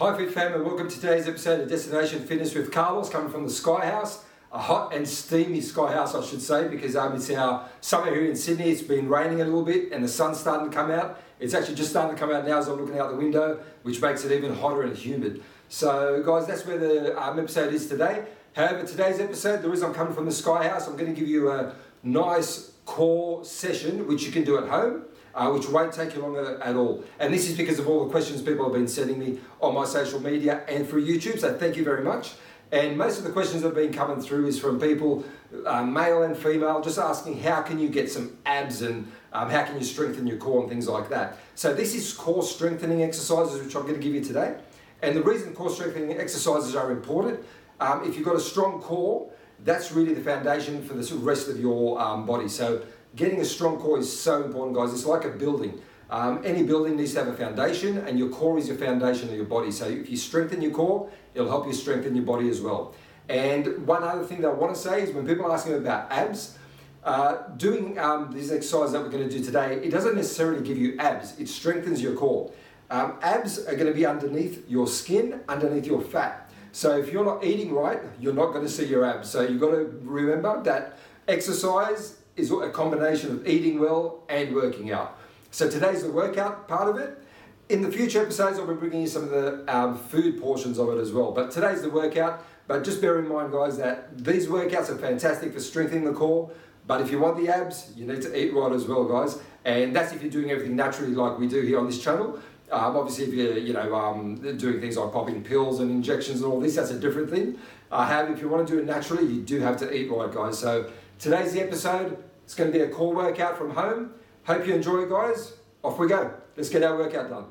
Hi Fit family, welcome to today's episode of Destination Fitness with Carlos coming from the Sky House. A hot and steamy Sky House I should say because um, it's our summer here in Sydney. It's been raining a little bit and the sun's starting to come out. It's actually just starting to come out now as I'm looking out the window which makes it even hotter and humid. So guys that's where the um, episode is today. However today's episode, the reason I'm coming from the Sky House, I'm going to give you a nice core session which you can do at home uh, which won't take you long at all. And this is because of all the questions people have been sending me on my social media and through YouTube, so thank you very much. And most of the questions that have been coming through is from people, uh, male and female, just asking how can you get some abs and um, how can you strengthen your core and things like that. So this is core strengthening exercises which I'm going to give you today. And the reason core strengthening exercises are important, um, if you've got a strong core, that's really the foundation for the rest of your um, body. So getting a strong core is so important, guys. It's like a building. Um, any building needs to have a foundation, and your core is your foundation of your body. So if you strengthen your core, it'll help you strengthen your body as well. And one other thing that I want to say is when people are asking about abs, uh, doing um, these exercises that we're going to do today, it doesn't necessarily give you abs, it strengthens your core. Um, abs are going to be underneath your skin, underneath your fat. So if you're not eating right, you're not going to see your abs. So you've got to remember that exercise is a combination of eating well and working out. So today's the workout part of it. In the future episodes, I'll be bringing you some of the um, food portions of it as well. But today's the workout. But just bear in mind, guys, that these workouts are fantastic for strengthening the core. But if you want the abs, you need to eat right as well, guys. And that's if you're doing everything naturally, like we do here on this channel. Um, obviously, if you're you know um, doing things like popping pills and injections and all this, that's a different thing. Uh, however, if you want to do it naturally, you do have to eat right, guys. So today's the episode. It's going to be a core workout from home. Hope you enjoy, it, guys. Off we go. Let's get our workout done.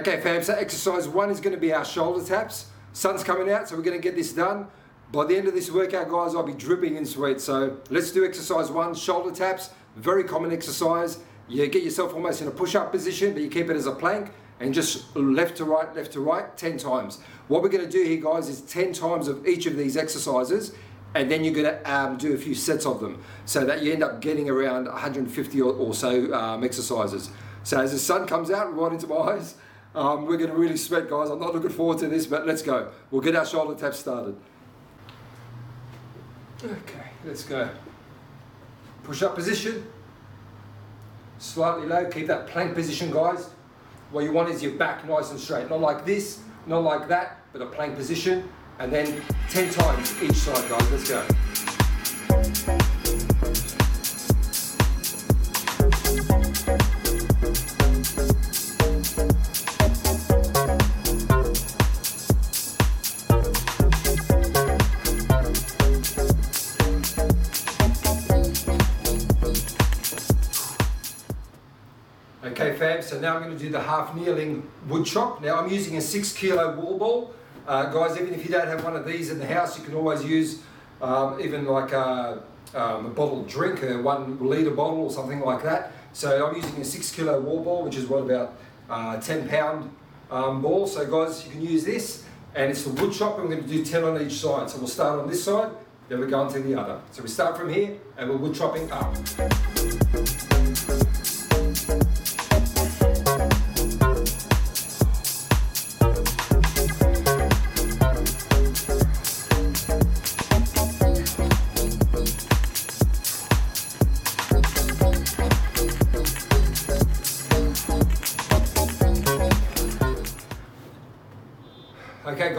Okay fam, so exercise one is going to be our shoulder taps. Sun's coming out, so we're going to get this done. By the end of this workout, guys, I'll be dripping in sweat. So let's do exercise one, shoulder taps. Very common exercise. You get yourself almost in a push-up position, but you keep it as a plank and just left to right, left to right, 10 times. What we're going to do here, guys, is 10 times of each of these exercises and then you're going to um, do a few sets of them so that you end up getting around 150 or, or so um, exercises. So as the sun comes out right into my eyes, um, we're going to really sweat, guys. I'm not looking forward to this, but let's go. We'll get our shoulder taps started. Okay, let's go. Push up position. Slightly low. Keep that plank position, guys. What you want is your back nice and straight. Not like this, not like that, but a plank position. And then 10 times each side, guys. Let's go. So now I'm going to do the half kneeling wood chop. Now I'm using a six kilo wall ball. Uh, guys, even if you don't have one of these in the house, you can always use um, even like a, um, a bottled drink, a one litre bottle or something like that. So I'm using a six kilo wall ball, which is what about uh, 10 pound um, ball. So guys, you can use this and it's the wood chop. I'm going to do 10 on each side. So we'll start on this side, then we go on to the other. So we start from here and we're wood chopping up.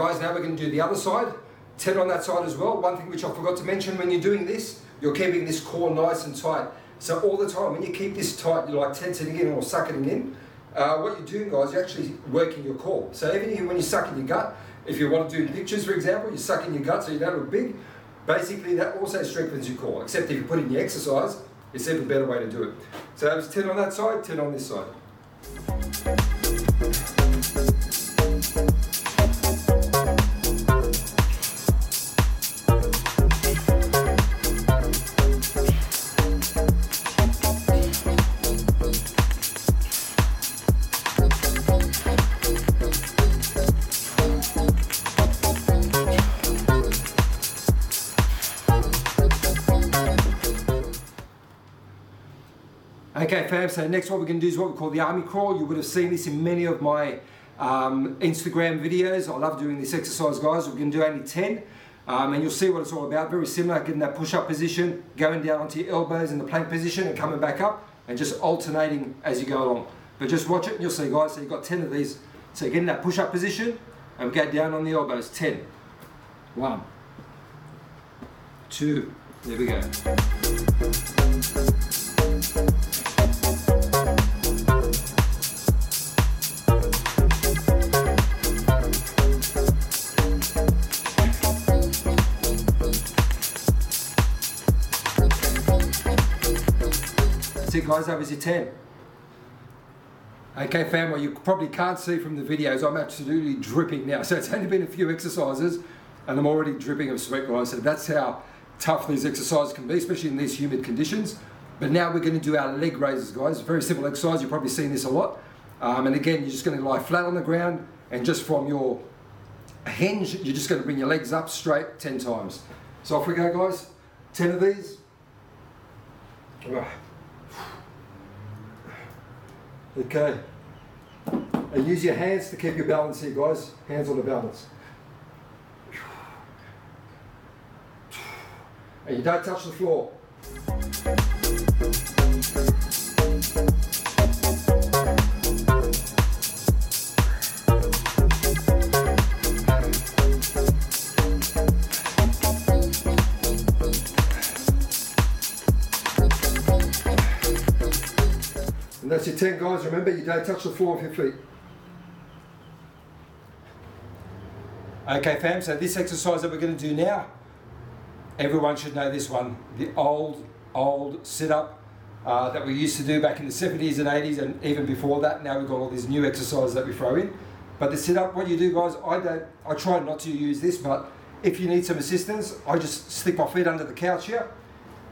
Guys, now we're going to do the other side. 10 on that side as well. One thing which I forgot to mention when you're doing this, you're keeping this core nice and tight. So all the time, when you keep this tight, you're like tensing in or sucking in. Uh, what you're doing guys, you're actually working your core. So even when you're sucking your gut, If you want to do pictures, for example, you suck in your gut so you don't look big. Basically, that also strengthens your core, except if you put in your exercise, it's even better way to do it. So that was 10 on that side, 10 on this side. Okay fam, so next what we're going to do is what we call the army crawl. You would have seen this in many of my um, Instagram videos. I love doing this exercise guys. We're going to do only 10 um, and you'll see what it's all about. Very similar, getting that push-up position, going down onto your elbows in the plank position and coming back up and just alternating as you go along. But just watch it and you'll see guys, so you've got 10 of these. So get in that push-up position and get down on the elbows, 10. One, two, there we go. That was your 10. Okay fam, well you probably can't see from the videos, I'm absolutely dripping now. So it's only been a few exercises and I'm already dripping of sweat guys. So that's how tough these exercises can be, especially in these humid conditions. But now we're going to do our leg raises guys. Very simple exercise, you've probably seen this a lot. Um, and again, you're just going to lie flat on the ground and just from your hinge, you're just going to bring your legs up straight 10 times. So off we go guys, 10 of these. Okay. And use your hands to keep your balance here, guys. Hands on the balance. And you don't touch the floor. 10 guys. Remember, you don't touch the floor with your feet. Okay fam, so this exercise that we're going to do now, everyone should know this one. The old, old sit-up uh, that we used to do back in the 70s and 80s and even before that. Now we've got all these new exercises that we throw in. But the sit-up, what you do guys, I don't, I try not to use this, but if you need some assistance, I just slip my feet under the couch here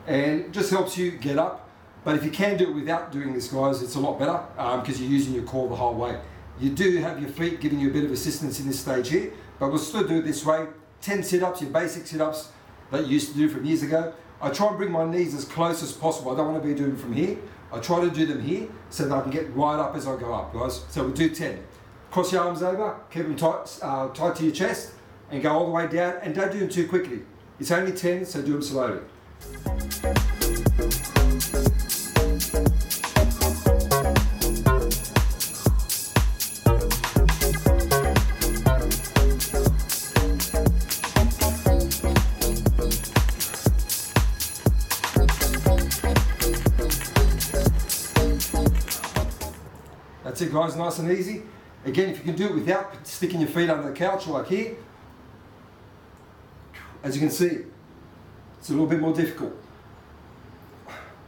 and it just helps you get up but if you can do it without doing this, guys, it's a lot better because um, you're using your core the whole way. You do have your feet giving you a bit of assistance in this stage here, but we'll still do it this way. 10 sit-ups, your basic sit-ups that you used to do from years ago. I try and bring my knees as close as possible. I don't want to be doing from here. I try to do them here so that I can get right up as I go up, guys. So we'll do 10. Cross your arms over, keep them tight, uh, tight to your chest, and go all the way down. And don't do them too quickly. It's only 10, so do them slowly. That's it guys, nice and easy. Again, if you can do it without sticking your feet under the couch like here, as you can see, it's a little bit more difficult.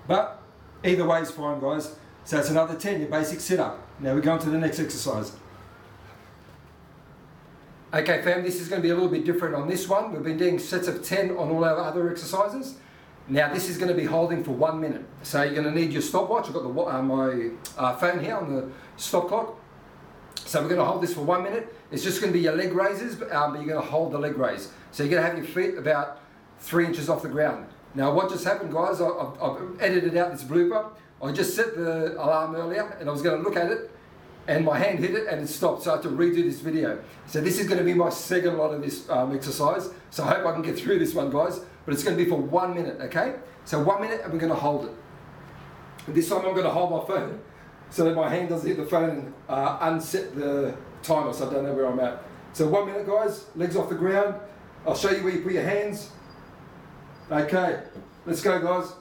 But either way is fine guys. So that's another 10, your basic sit-up. Now we're going to the next exercise. Okay fam, this is going to be a little bit different on this one. We've been doing sets of 10 on all our other exercises. Now this is going to be holding for one minute. So you're going to need your stopwatch. I've got the, uh, my uh, phone here on the stop clock. So we're going to hold this for one minute. It's just going to be your leg raises, um, but you're going to hold the leg raise. So you're going to have your feet about three inches off the ground. Now what just happened guys, I, I've edited out this blooper. I just set the alarm earlier and I was going to look at it and my hand hit it and it stopped so I had to redo this video. So this is going to be my second lot of this um, exercise. So I hope I can get through this one guys but it's going to be for one minute, okay? So one minute and we're going to hold it. And this time I'm going to hold my phone so that my hand doesn't hit the phone and uh, unset the timer so I don't know where I'm at. So one minute guys, legs off the ground. I'll show you where you put your hands. Okay, let's go guys.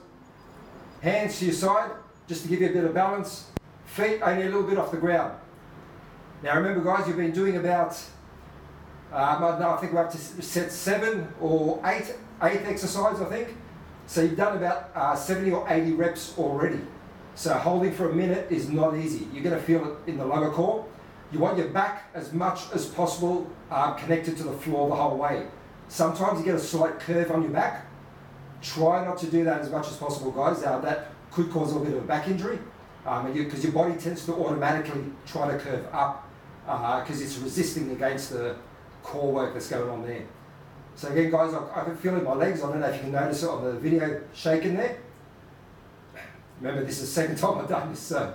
Hands to your side, just to give you a bit of balance. Feet only a little bit off the ground. Now remember guys, you've been doing about Um, I know, I think we're up to set seven or eight, eighth exercise, I think. So you've done about uh, 70 or 80 reps already. So holding for a minute is not easy. You're going to feel it in the lower core. You want your back as much as possible uh, connected to the floor the whole way. Sometimes you get a slight curve on your back. Try not to do that as much as possible, guys. Uh, that could cause a little bit of a back injury because um, you, your body tends to automatically try to curve up because uh, it's resisting against the core work that's going on there. So again, guys, I, I can feel in my legs. I don't know if you can notice it on the video shaking there. Remember, this is the second time I've done this, so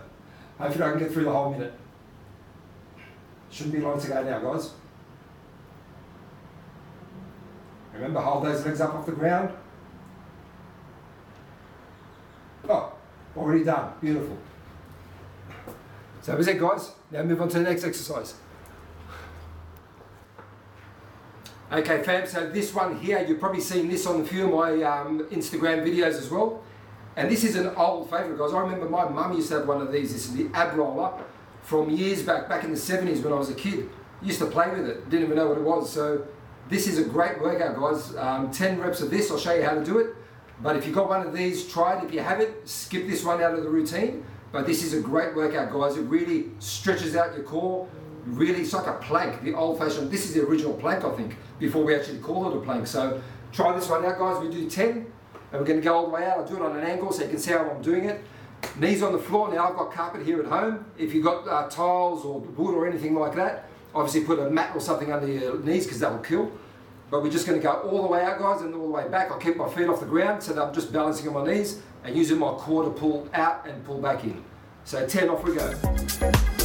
hopefully I can get through the whole minute. Shouldn't be long to go now, guys. Remember, hold those legs up off the ground. Oh, already done. Beautiful. So that was it, guys. Now move on to the next exercise. Okay, fam, so this one here, you've probably seen this on a few of my um, Instagram videos as well. And this is an old favourite, guys. I remember my mum used to have one of these. This is the ab roller from years back, back in the 70s when I was a kid. Used to play with it, didn't even know what it was. So this is a great workout, guys. Um, 10 reps of this, I'll show you how to do it. But if you've got one of these, try it. If you haven't, skip this one out of the routine. But this is a great workout, guys. It really stretches out your core. Really, it's like a plank, the old fashioned. This is the original plank, I think, before we actually call it a plank. So try this one out, guys. We do 10, and we're going to go all the way out. I'll do it on an angle so you can see how I'm doing it. Knees on the floor. Now I've got carpet here at home. If you've got uh, tiles or wood or anything like that, obviously put a mat or something under your knees because that will kill. But we're just going to go all the way out, guys, and all the way back. I'll keep my feet off the ground so that I'm just balancing on my knees and using my core to pull out and pull back in. So 10 off we go.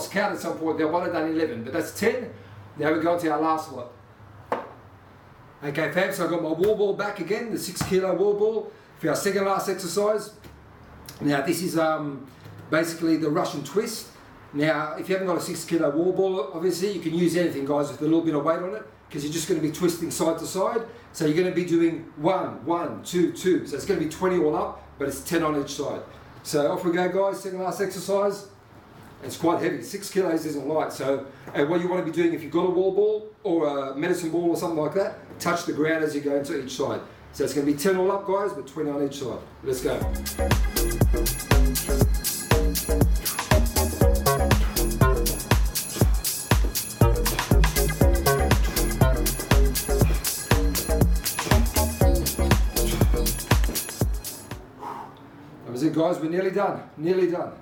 Lost count at some point. I might have done 11, but that's 10. Now we go on to our last lot. Okay, fam, so I've got my wall ball back again, the six kilo wall ball for our second last exercise. Now this is um, basically the Russian twist. Now, if you haven't got a six kilo wall ball, obviously you can use anything, guys, with a little bit of weight on it, because you're just going to be twisting side to side. So you're going to be doing one, one, two, two. So it's going to be 20 all up, but it's 10 on each side. So off we go, guys. Second last exercise. It's quite heavy. Six kilos isn't light. So, and what you want to be doing if you've got a wall ball or a medicine ball or something like that, touch the ground as you go into each side. So it's going to be 10 all up, guys, but 20 on each side. Let's go. That was it, guys. We're nearly done. Nearly done.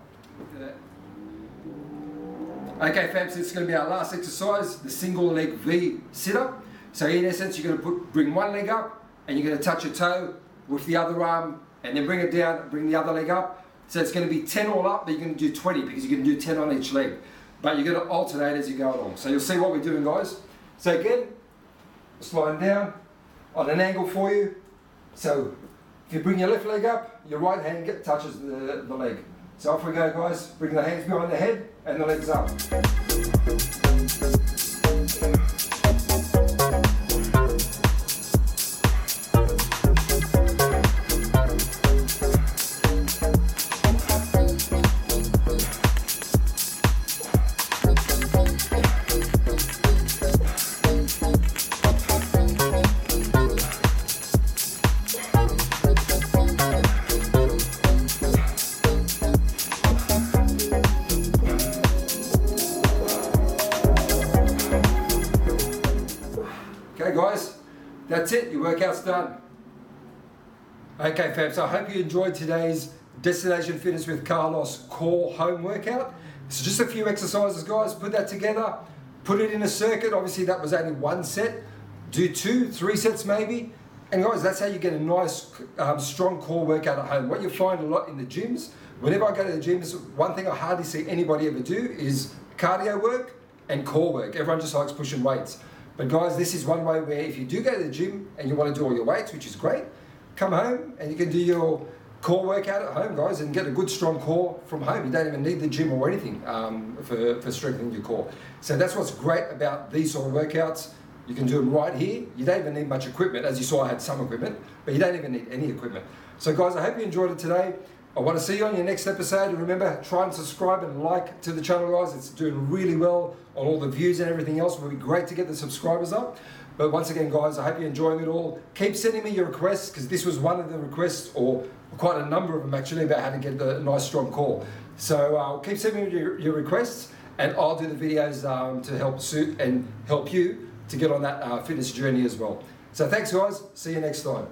Okay, fam, so it's going to be our last exercise, the single leg V sit-up. So in essence, you're going to put, bring one leg up and you're going to touch your toe with the other arm and then bring it down, bring the other leg up. So it's going to be 10 all up, but you're going to do 20 because you're going to do 10 on each leg. But you're going to alternate as you go along. So you'll see what we're doing, guys. So again, sliding down on an angle for you. So if you bring your left leg up, your right hand touches the, the leg. So off we go, guys. Bring the hands behind the head and the legs Okay guys, that's it, your workout's done. Okay fam, so I hope you enjoyed today's Destination Fitness with Carlos core home workout. So just a few exercises guys, put that together, put it in a circuit, obviously that was only one set, do two, three sets maybe. And guys, that's how you get a nice, um, strong core workout at home. What you find a lot in the gyms, whenever I go to the gyms, one thing I hardly see anybody ever do is cardio work and core work. Everyone just likes pushing weights. But guys, this is one way where if you do go to the gym and you want to do all your weights, which is great, come home and you can do your core workout at home, guys, and get a good strong core from home. You don't even need the gym or anything um, for, for strengthening your core. So that's what's great about these sort of workouts. You can do them right here. You don't even need much equipment. As you saw, I had some equipment, but you don't even need any equipment. So guys, I hope you enjoyed it today. I want to see you on your next episode. Remember, try and subscribe and like to the channel, guys. It's doing really well on all the views and everything else. It would be great to get the subscribers up. But once again, guys, I hope you're enjoying it all. Keep sending me your requests because this was one of the requests, or quite a number of them actually, about how to get the nice strong core. So uh, keep sending me your, your, requests, and I'll do the videos um, to help suit and help you to get on that uh, fitness journey as well. So thanks, guys. See you next time.